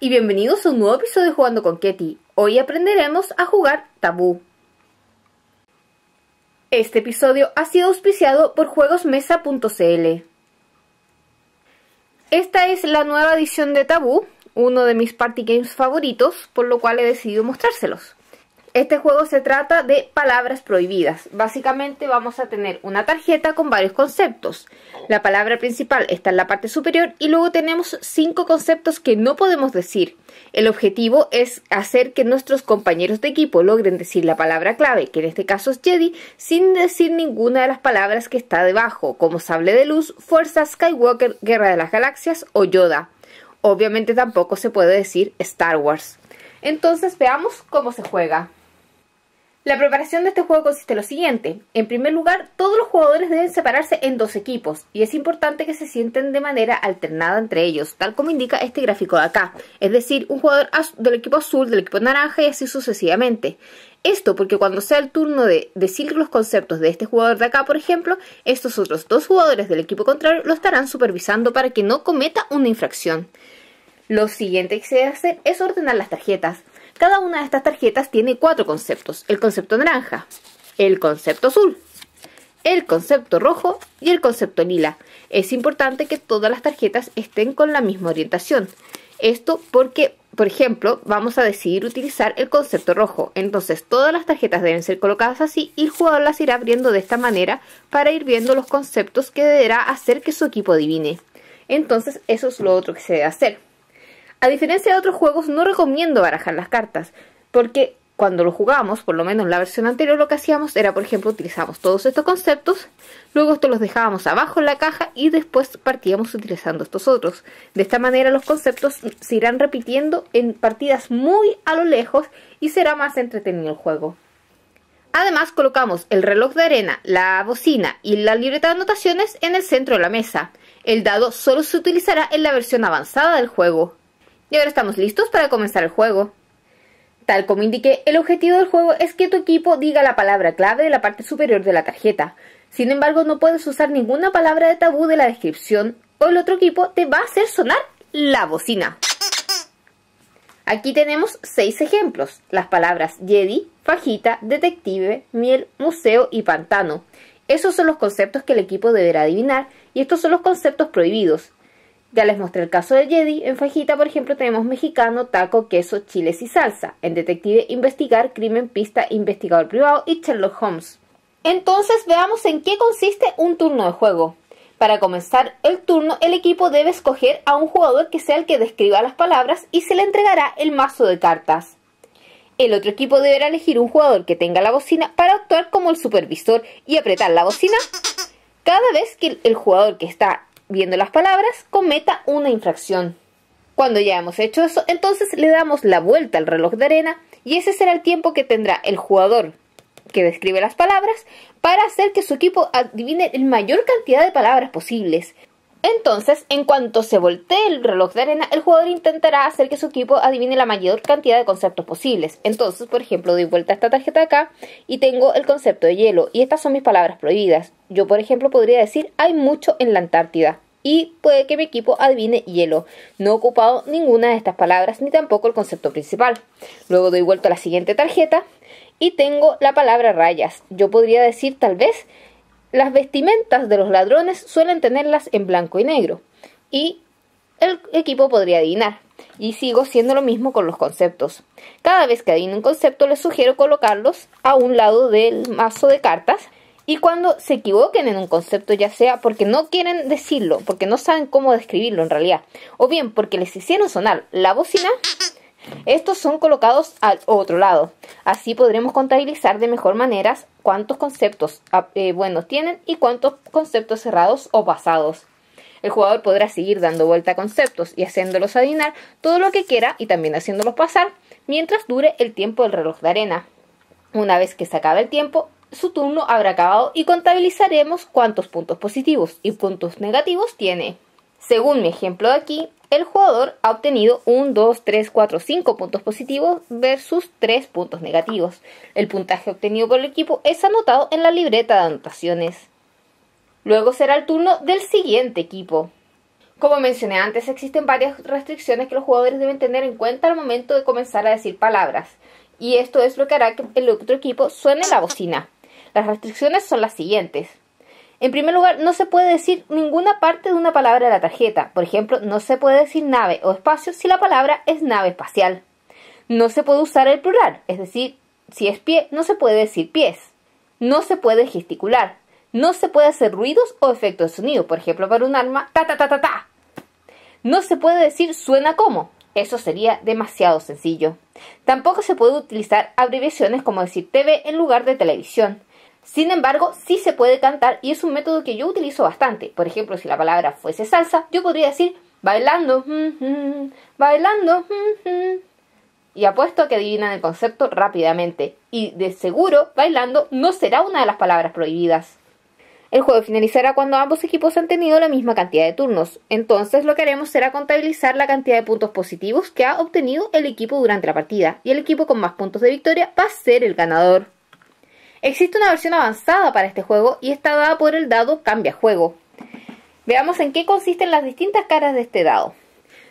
y bienvenidos a un nuevo episodio de Jugando con Ketty. Hoy aprenderemos a jugar Tabú. Este episodio ha sido auspiciado por juegosmesa.cl. Esta es la nueva edición de Tabú, uno de mis party games favoritos, por lo cual he decidido mostrárselos. Este juego se trata de palabras prohibidas. Básicamente vamos a tener una tarjeta con varios conceptos. La palabra principal está en la parte superior y luego tenemos cinco conceptos que no podemos decir. El objetivo es hacer que nuestros compañeros de equipo logren decir la palabra clave, que en este caso es Jedi, sin decir ninguna de las palabras que está debajo, como sable de luz, fuerza, Skywalker, guerra de las galaxias o Yoda. Obviamente tampoco se puede decir Star Wars. Entonces veamos cómo se juega. La preparación de este juego consiste en lo siguiente. En primer lugar, todos los jugadores deben separarse en dos equipos y es importante que se sienten de manera alternada entre ellos, tal como indica este gráfico de acá. Es decir, un jugador del equipo azul, del equipo naranja y así sucesivamente. Esto porque cuando sea el turno de decir los conceptos de este jugador de acá, por ejemplo, estos otros dos jugadores del equipo contrario lo estarán supervisando para que no cometa una infracción. Lo siguiente que se hacer es ordenar las tarjetas. Cada una de estas tarjetas tiene cuatro conceptos. El concepto naranja, el concepto azul, el concepto rojo y el concepto lila. Es importante que todas las tarjetas estén con la misma orientación. Esto porque, por ejemplo, vamos a decidir utilizar el concepto rojo. Entonces todas las tarjetas deben ser colocadas así y el jugador las irá abriendo de esta manera para ir viendo los conceptos que deberá hacer que su equipo adivine. Entonces eso es lo otro que se debe hacer. A diferencia de otros juegos, no recomiendo barajar las cartas, porque cuando lo jugamos, por lo menos en la versión anterior, lo que hacíamos era, por ejemplo, utilizamos todos estos conceptos, luego estos los dejábamos abajo en la caja y después partíamos utilizando estos otros. De esta manera los conceptos se irán repitiendo en partidas muy a lo lejos y será más entretenido el juego. Además colocamos el reloj de arena, la bocina y la libreta de anotaciones en el centro de la mesa. El dado solo se utilizará en la versión avanzada del juego. Y ahora estamos listos para comenzar el juego. Tal como indiqué, el objetivo del juego es que tu equipo diga la palabra clave de la parte superior de la tarjeta. Sin embargo, no puedes usar ninguna palabra de tabú de la descripción o el otro equipo te va a hacer sonar la bocina. Aquí tenemos seis ejemplos. Las palabras Jedi, fajita, detective, miel, museo y pantano. Esos son los conceptos que el equipo deberá adivinar y estos son los conceptos prohibidos. Ya les mostré el caso de Jedi. En fajita, por ejemplo, tenemos mexicano, taco, queso, chiles y salsa. En detective, investigar, crimen, pista, investigador privado y Sherlock Holmes. Entonces veamos en qué consiste un turno de juego. Para comenzar el turno, el equipo debe escoger a un jugador que sea el que describa las palabras y se le entregará el mazo de cartas. El otro equipo deberá elegir un jugador que tenga la bocina para actuar como el supervisor y apretar la bocina cada vez que el jugador que está viendo las palabras, cometa una infracción. Cuando ya hemos hecho eso, entonces le damos la vuelta al reloj de arena y ese será el tiempo que tendrá el jugador que describe las palabras para hacer que su equipo adivine la mayor cantidad de palabras posibles. Entonces, en cuanto se voltee el reloj de arena, el jugador intentará hacer que su equipo adivine la mayor cantidad de conceptos posibles. Entonces, por ejemplo, doy vuelta a esta tarjeta acá y tengo el concepto de hielo. Y estas son mis palabras prohibidas. Yo, por ejemplo, podría decir hay mucho en la Antártida. Y puede que mi equipo adivine hielo. No he ocupado ninguna de estas palabras ni tampoco el concepto principal. Luego doy vuelta a la siguiente tarjeta y tengo la palabra rayas. Yo podría decir tal vez las vestimentas de los ladrones suelen tenerlas en blanco y negro. Y el equipo podría adivinar. Y sigo siendo lo mismo con los conceptos. Cada vez que adivino un concepto les sugiero colocarlos a un lado del mazo de cartas. Y cuando se equivoquen en un concepto, ya sea porque no quieren decirlo, porque no saben cómo describirlo en realidad, o bien porque les hicieron sonar la bocina, estos son colocados al otro lado. Así podremos contabilizar de mejor manera cuántos conceptos ah, eh, buenos tienen y cuántos conceptos cerrados o pasados. El jugador podrá seguir dando vuelta a conceptos y haciéndolos adivinar todo lo que quiera y también haciéndolos pasar mientras dure el tiempo del reloj de arena. Una vez que se acabe el tiempo, su turno habrá acabado y contabilizaremos cuántos puntos positivos y puntos negativos tiene. Según mi ejemplo de aquí, el jugador ha obtenido 1, 2, 3, 4, 5 puntos positivos versus 3 puntos negativos. El puntaje obtenido por el equipo es anotado en la libreta de anotaciones. Luego será el turno del siguiente equipo. Como mencioné antes, existen varias restricciones que los jugadores deben tener en cuenta al momento de comenzar a decir palabras, y esto es lo que hará que el otro equipo suene la bocina. Las restricciones son las siguientes. En primer lugar, no se puede decir ninguna parte de una palabra de la tarjeta. Por ejemplo, no se puede decir nave o espacio si la palabra es nave espacial. No se puede usar el plural, es decir, si es pie, no se puede decir pies. No se puede gesticular. No se puede hacer ruidos o efectos de sonido. Por ejemplo, para un arma, ta ta ta ta ta. No se puede decir suena como. Eso sería demasiado sencillo. Tampoco se puede utilizar abreviaciones como decir TV en lugar de televisión. Sin embargo, sí se puede cantar y es un método que yo utilizo bastante. Por ejemplo, si la palabra fuese salsa, yo podría decir bailando, mm, mm, bailando, mm, y apuesto a que adivinan el concepto rápidamente. Y de seguro, bailando no será una de las palabras prohibidas. El juego finalizará cuando ambos equipos han tenido la misma cantidad de turnos. Entonces lo que haremos será contabilizar la cantidad de puntos positivos que ha obtenido el equipo durante la partida. Y el equipo con más puntos de victoria va a ser el ganador. Existe una versión avanzada para este juego y está dada por el dado Cambia Juego. Veamos en qué consisten las distintas caras de este dado.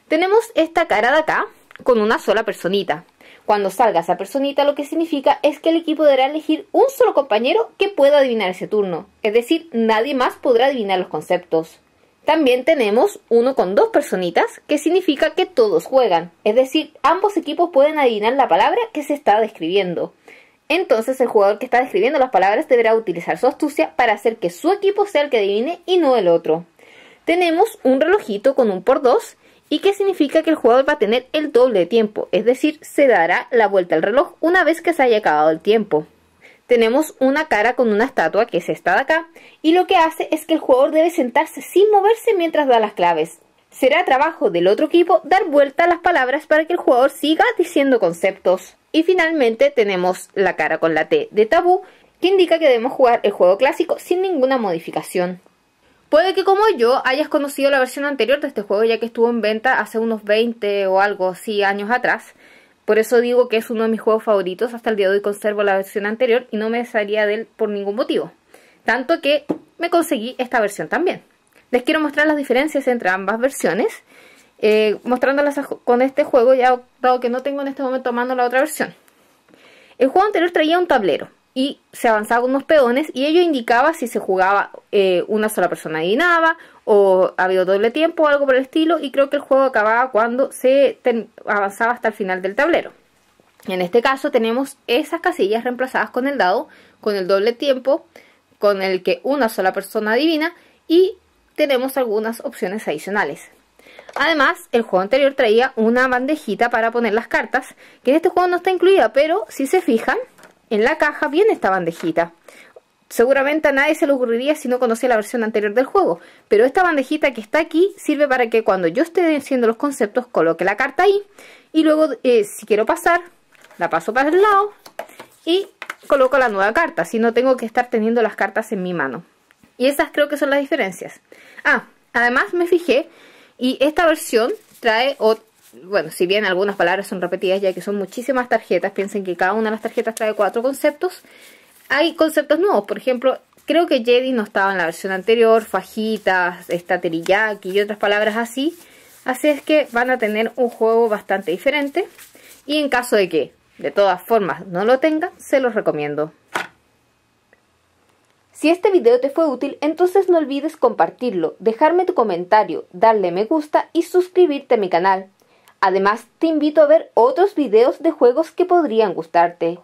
Tenemos esta cara de acá con una sola personita. Cuando salga esa personita lo que significa es que el equipo deberá elegir un solo compañero que pueda adivinar ese turno. Es decir, nadie más podrá adivinar los conceptos. También tenemos uno con dos personitas, que significa que todos juegan. Es decir, ambos equipos pueden adivinar la palabra que se está describiendo. Entonces el jugador que está describiendo las palabras deberá utilizar su astucia para hacer que su equipo sea el que adivine y no el otro. Tenemos un relojito con un por dos y que significa que el jugador va a tener el doble de tiempo, es decir, se dará la vuelta al reloj una vez que se haya acabado el tiempo. Tenemos una cara con una estatua que es esta de acá y lo que hace es que el jugador debe sentarse sin moverse mientras da las claves. Será trabajo del otro equipo dar vuelta a las palabras para que el jugador siga diciendo conceptos. Y finalmente tenemos la cara con la T de tabú, que indica que debemos jugar el juego clásico sin ninguna modificación. Puede que como yo hayas conocido la versión anterior de este juego ya que estuvo en venta hace unos 20 o algo así años atrás. Por eso digo que es uno de mis juegos favoritos. Hasta el día de hoy conservo la versión anterior y no me salía de él por ningún motivo. Tanto que me conseguí esta versión también. Les quiero mostrar las diferencias entre ambas versiones eh, mostrándolas con este juego, ya dado que no tengo en este momento a mano la otra versión. El juego anterior traía un tablero y se avanzaba con unos peones y ello indicaba si se jugaba eh, una sola persona adivinaba o había doble tiempo o algo por el estilo y creo que el juego acababa cuando se avanzaba hasta el final del tablero. En este caso tenemos esas casillas reemplazadas con el dado, con el doble tiempo, con el que una sola persona adivina y tenemos algunas opciones adicionales. Además, el juego anterior traía una bandejita para poner las cartas, que en este juego no está incluida, pero si se fijan, en la caja viene esta bandejita. Seguramente a nadie se le ocurriría si no conocía la versión anterior del juego, pero esta bandejita que está aquí sirve para que cuando yo esté diciendo los conceptos coloque la carta ahí y luego eh, si quiero pasar, la paso para el lado y coloco la nueva carta, si no tengo que estar teniendo las cartas en mi mano. Y esas creo que son las diferencias. Ah, además me fijé y esta versión trae, bueno, si bien algunas palabras son repetidas ya que son muchísimas tarjetas, piensen que cada una de las tarjetas trae cuatro conceptos, hay conceptos nuevos, por ejemplo, creo que Jedi no estaba en la versión anterior, fajitas, esta teriyaki y otras palabras así, así es que van a tener un juego bastante diferente y en caso de que de todas formas no lo tengan, se los recomiendo. Si este video te fue útil, entonces no olvides compartirlo, dejarme tu comentario, darle me gusta y suscribirte a mi canal. Además, te invito a ver otros videos de juegos que podrían gustarte.